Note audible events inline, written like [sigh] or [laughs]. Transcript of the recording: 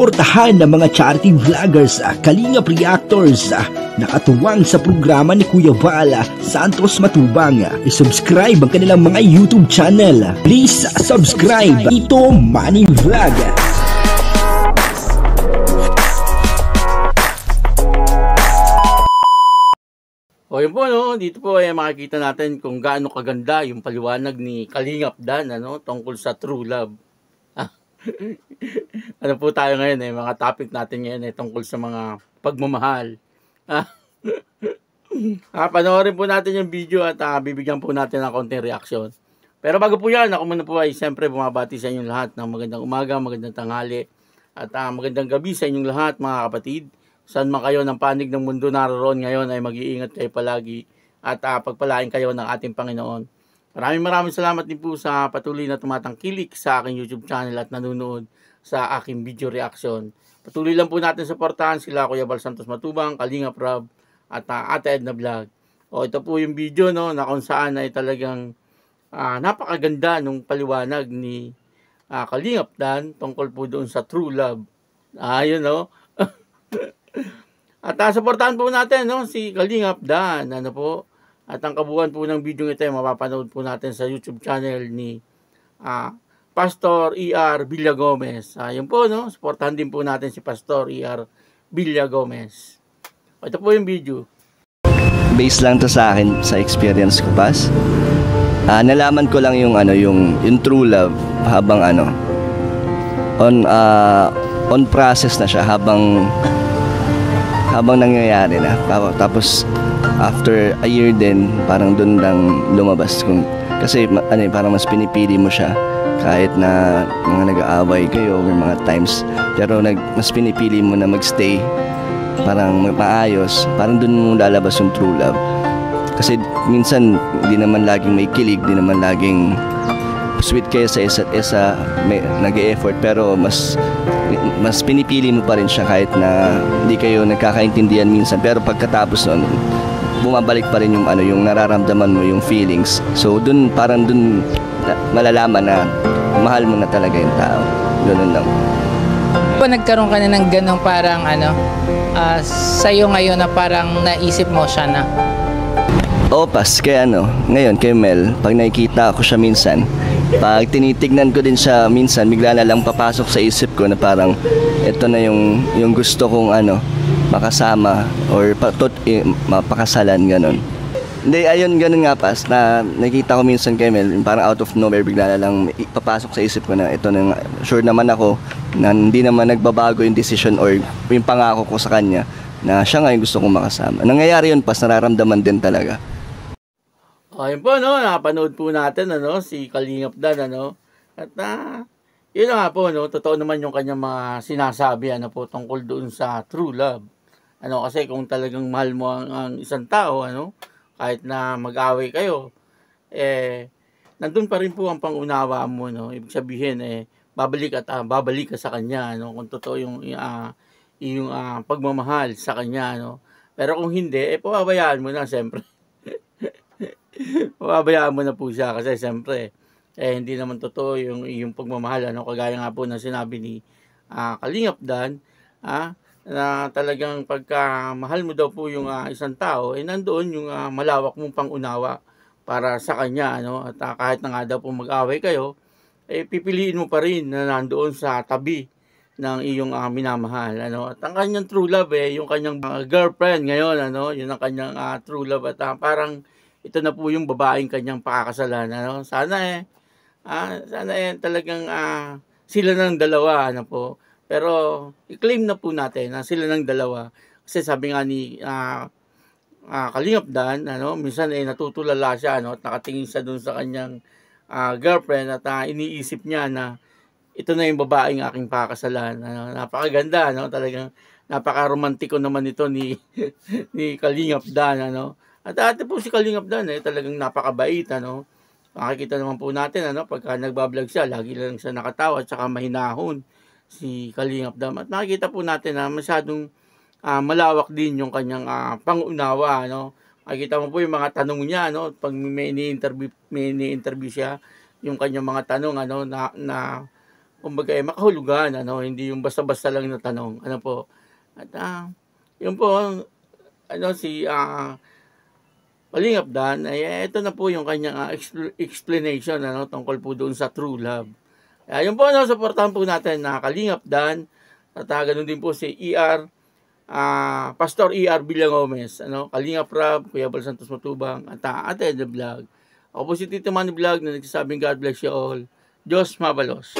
suportahan ng mga charity vloggers, ah, kalingap reactors ah, nakatuwang sa programa ni Kuya Vala Santos Matubang. Ah, I-subscribe ang kanilang mga YouTube channel. Please ah, subscribe. Ito Money Vlog. O yun po, no? dito po ay makikita natin kung gaano kaganda yung paliwanag ni Kalingap Dan ano, tungkol sa true love. Ah, [laughs] ano po tayo ngayon eh, mga topic natin ngayon eh, tungkol sa mga pagmamahal. Ah, [laughs] ah, panoorin po natin yung video at ah, bibigyan po natin ng konting reaction. Pero bago po yan, ako muna po ay siyempre bumabati sa inyong lahat ng magandang umaga, magandang tanghali, at ah, magandang gabi sa inyong lahat mga kapatid saan man kayo ng panig ng mundo naroon ngayon ay mag-iingat kayo palagi at uh, pagpalain kayo ng ating Panginoon. Maraming maraming salamat din po sa patuloy na tumatangkilik sa aking YouTube channel at nanonood sa aking video reaction. Patuloy lang po natin suportahan sila Kuya Bal Santos Matubang, Kalinga Prab at uh, Ate Edna Vlog. O ito po yung video no na kung saan ay talagang uh, napakaganda nung paliwanag ni uh, Kalingap Dan tungkol po doon sa true love. Ayun uh, no. [laughs] At uh, supportahan po natin no, si Kalingap Dan. Ano po? At ang kabuuan po ng video ito ay mapapanood po natin sa YouTube channel ni uh, Pastor E.R. Villa Gomez. Uh, yun po, no? Supportahan din po natin si Pastor E.R. Villa Gomez. Ito po yung video. Base lang to sa akin, sa experience ko, pas. Uh, nalaman ko lang yung ano yung, yung true love habang ano on uh, on process na siya habang habang nangyayari na. Tapos after a year din, parang doon lang lumabas kung kasi ano eh, parang mas pinipili mo siya kahit na mga nag-aaway kayo may mga times. Pero nag, mas pinipili mo na magstay parang maayos parang doon mo lalabas yung true love. Kasi minsan hindi naman laging may kilig di naman laging sweet kayo sa isa't isa, may, nag-e-effort pero mas mas pinipili mo pa rin siya kahit na hindi kayo nagkakaintindihan minsan. Pero pagkatapos noon bumabalik pa rin yung ano yung nararamdaman mo yung feelings. So dun parang dun malalaman na mahal mo na talaga yung tao. Ganun lang. Po nagkaroon ka na ng ganong parang ano uh, sa'yo ngayon na parang naisip mo siya na. Opas, kaya ano, ngayon kay Mel, pag nakikita ako siya minsan, pag tinitignan ko din siya minsan, bigla na lang papasok sa isip ko na parang ito na yung, yung gusto kong ano, makasama or patot, eh, mapakasalan, ganun. Hindi, ayun, ganun nga pas, na nakita ko minsan kay Mel, parang out of nowhere, bigla na lang papasok sa isip ko na ito na, sure naman ako, na hindi naman nagbabago yung decision or yung pangako ko sa kanya, na siya nga yung gusto kong makasama. Nangyayari yun pas, nararamdaman din talaga. Ayun po, no, napanood po natin, ano, si Kalingap Dan, ano, at na, yun nga po, no, totoo naman yung kanyang mga sinasabi, ano po, tungkol doon sa true love. Ano, kasi kung talagang mahal mo ang, ang isang tao, ano, kahit na mag-away kayo, eh, nandun pa rin po ang pangunawa mo, no, ibig sabihin, eh, babalik at uh, babalik ka sa kanya, no, kung totoo yung, uh, yung uh, pagmamahal sa kanya, no, pero kung hindi, eh, pababayaan mo na, siyempre. [laughs] Pababayaan mo na po siya kasi siyempre eh hindi naman totoo yung yung pagmamahal ano kagaya nga po ng sinabi ni uh, Kalingap Dan ah, na talagang pagka mahal mo daw po yung uh, isang tao eh nandoon yung uh, malawak mong pangunawa para sa kanya ano at uh, kahit na nga daw po mag-away kayo eh pipiliin mo pa rin na nandoon sa tabi ng iyong uh, minamahal ano at ang kanyang true love eh yung kanyang uh, girlfriend ngayon ano yun ang kanyang uh, true love at uh, parang ito na po yung babaeng kanyang pakakasalan. Ano? Sana eh, ah, sana eh talagang ah, sila ng dalawa. Ano po. Pero i-claim na po natin na sila ng dalawa. Kasi sabi nga ni ah, ah, Kalingap Dan, ano, minsan eh natutulala siya ano, at nakatingin siya dun sa kanyang ah, girlfriend at ah, iniisip niya na ito na yung babaeng aking pakakasalan. Ano, napakaganda, no? Talagang napaka-romantiko naman ito ni [laughs] ni Kalingap Dan, ano? At dati po si Kalingap Dan eh, talagang napakabait, ano. Makikita naman po natin, ano, pagka nagbablog siya, lagi lang siya nakatawa at saka mahinahon si Kalingap Dan. At makikita po natin na masyadong uh, malawak din yung kanyang uh, pangunawa, ano. Makikita mo po yung mga tanong niya, ano, pag may ni-interview, may ni-interview siya, yung kanyang mga tanong, ano, na, na kumbaga eh, makahulugan, ano, hindi yung basta-basta lang na tanong. Ano po? At ah, yun po, ano si ah, Kalingap Dan, ay ito na po yung kanyang ah, expl- explanation ano, tungkol po doon sa true love. Kaya yun po, ano, supportahan po natin na Kalingap Dan, at ah, ganun din po si ER, ah, Pastor ER Villagomez, ano, Kalingap Rab, Kuya Bal Santos Matubang, at ah, Ate The Vlog. Ako po si Tito Manny Vlog na nagsasabing God bless you all. Diyos mabalos.